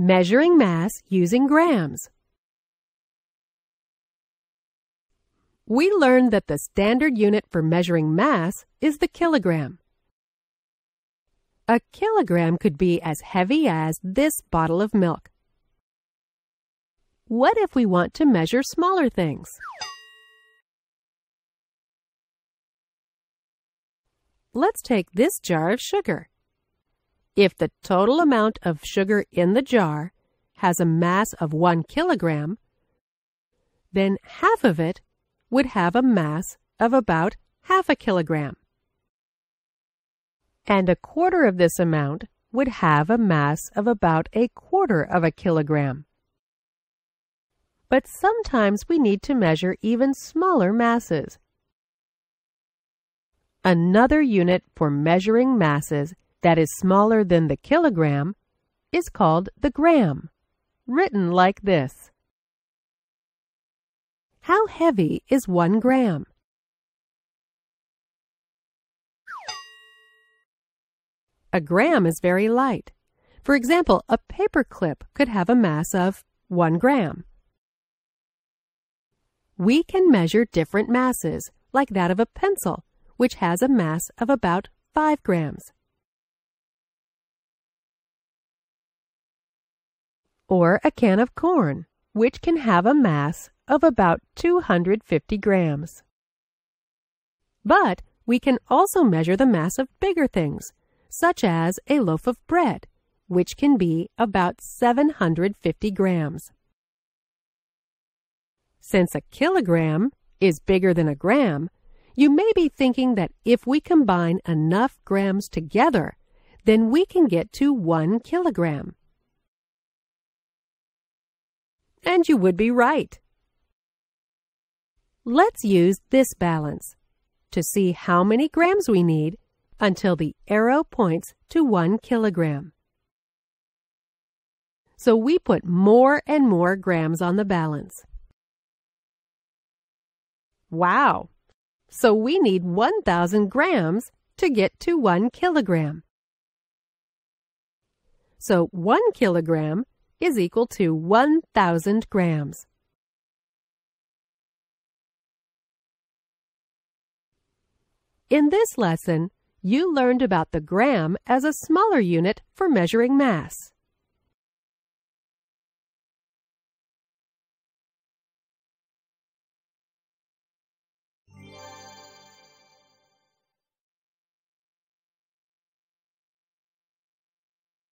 Measuring mass using grams. We learned that the standard unit for measuring mass is the kilogram. A kilogram could be as heavy as this bottle of milk. What if we want to measure smaller things? Let's take this jar of sugar. If the total amount of sugar in the jar has a mass of one kilogram, then half of it would have a mass of about half a kilogram. And a quarter of this amount would have a mass of about a quarter of a kilogram. But sometimes we need to measure even smaller masses. Another unit for measuring masses that is smaller than the kilogram is called the gram, written like this. How heavy is one gram? A gram is very light. For example, a paper clip could have a mass of 1 gram. We can measure different masses, like that of a pencil, which has a mass of about 5 grams. Or a can of corn, which can have a mass of about 250 grams. But we can also measure the mass of bigger things, such as a loaf of bread, which can be about 750 grams. Since a kilogram is bigger than a gram, you may be thinking that if we combine enough grams together, then we can get to one kilogram. And you would be right. Let's use this balance to see how many grams we need until the arrow points to one kilogram. So we put more and more grams on the balance. Wow! So we need 1,000 grams to get to 1 kilogram. So 1 kilogram is equal to 1,000 grams. In this lesson, you learned about the gram as a smaller unit for measuring mass.